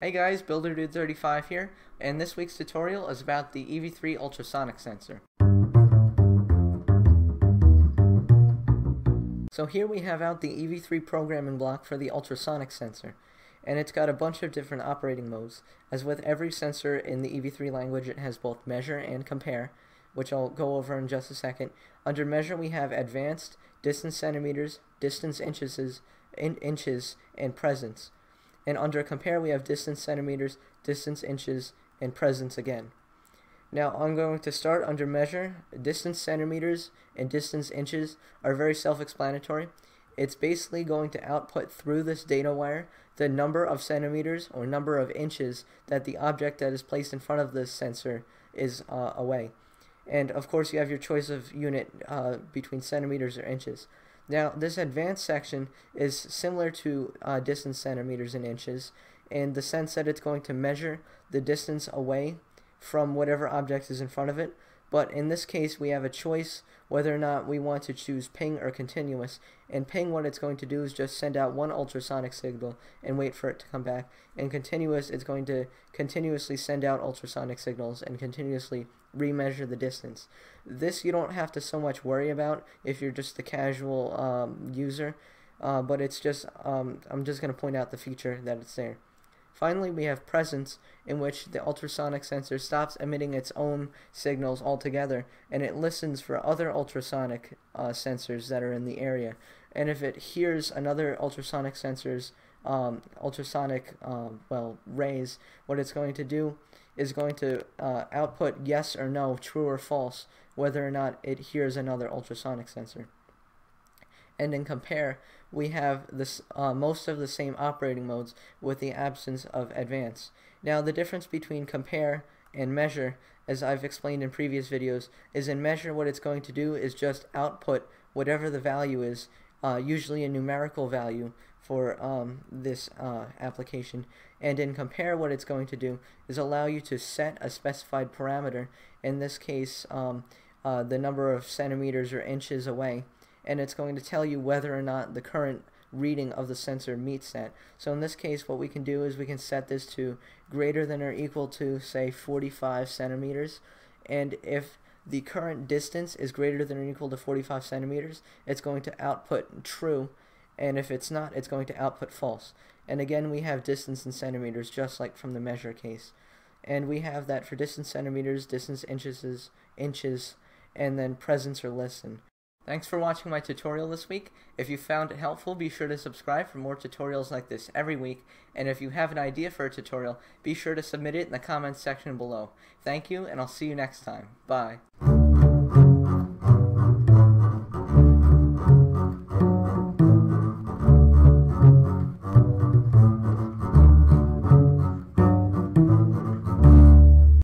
Hey guys, BuilderDude35 here, and this week's tutorial is about the EV3 ultrasonic sensor. So here we have out the EV3 programming block for the ultrasonic sensor, and it's got a bunch of different operating modes. As with every sensor in the EV3 language, it has both measure and compare, which I'll go over in just a second. Under measure we have advanced, distance centimeters, distance inches, in inches, and presence and under compare we have distance centimeters, distance inches, and presence again. Now I'm going to start under measure. Distance centimeters and distance inches are very self-explanatory. It's basically going to output through this data wire the number of centimeters or number of inches that the object that is placed in front of the sensor is uh, away. And of course you have your choice of unit uh, between centimeters or inches. Now, this advanced section is similar to uh, distance centimeters and inches in the sense that it's going to measure the distance away from whatever object is in front of it. But in this case, we have a choice whether or not we want to choose ping or continuous. And ping, what it's going to do is just send out one ultrasonic signal and wait for it to come back. And continuous, it's going to continuously send out ultrasonic signals and continuously remeasure the distance. This you don't have to so much worry about if you're just a casual um, user, uh, but it's just, um, I'm just going to point out the feature that it's there. Finally, we have presence, in which the ultrasonic sensor stops emitting its own signals altogether, and it listens for other ultrasonic uh, sensors that are in the area. And if it hears another ultrasonic sensor's um, ultrasonic, um, well, rays, what it's going to do is going to uh, output yes or no, true or false, whether or not it hears another ultrasonic sensor and in compare we have this uh, most of the same operating modes with the absence of advance. Now the difference between compare and measure as I've explained in previous videos is in measure what it's going to do is just output whatever the value is uh, usually a numerical value for um, this uh, application and in compare what it's going to do is allow you to set a specified parameter in this case um, uh, the number of centimeters or inches away and it's going to tell you whether or not the current reading of the sensor meets that. So in this case, what we can do is we can set this to greater than or equal to, say, 45 centimeters. And if the current distance is greater than or equal to 45 centimeters, it's going to output true. And if it's not, it's going to output false. And again, we have distance in centimeters, just like from the measure case. And we have that for distance centimeters, distance inches, inches, and then presence or listen. Thanks for watching my tutorial this week. If you found it helpful, be sure to subscribe for more tutorials like this every week. And if you have an idea for a tutorial, be sure to submit it in the comments section below. Thank you, and I'll see you next time. Bye.